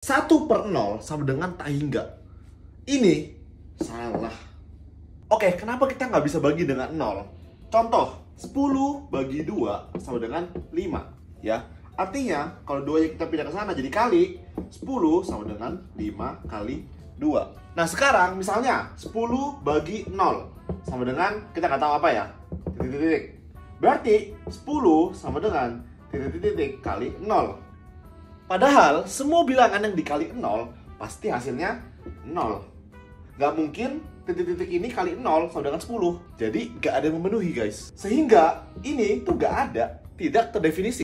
1 per 0 sama dengan tak hingga. Ini salah. Oke, kenapa kita nggak bisa bagi dengan 0? Contoh, 10 bagi 2 sama dengan 5. Ya, Artinya, kalau 2 kita pindah ke sana jadi kali, 10 sama dengan 5 kali 2. Nah, sekarang misalnya 10 bagi 0 sama dengan, kita nggak tahu apa ya, titik-titik. Berarti 10 sama dengan titik-titik kali 0. Padahal semua bilangan yang dikali 0 pasti hasilnya 0. Gak mungkin titik-titik ini kali 0 sama dengan 10. Jadi gak ada yang memenuhi guys. Sehingga ini tuh gak ada, tidak terdefinisi.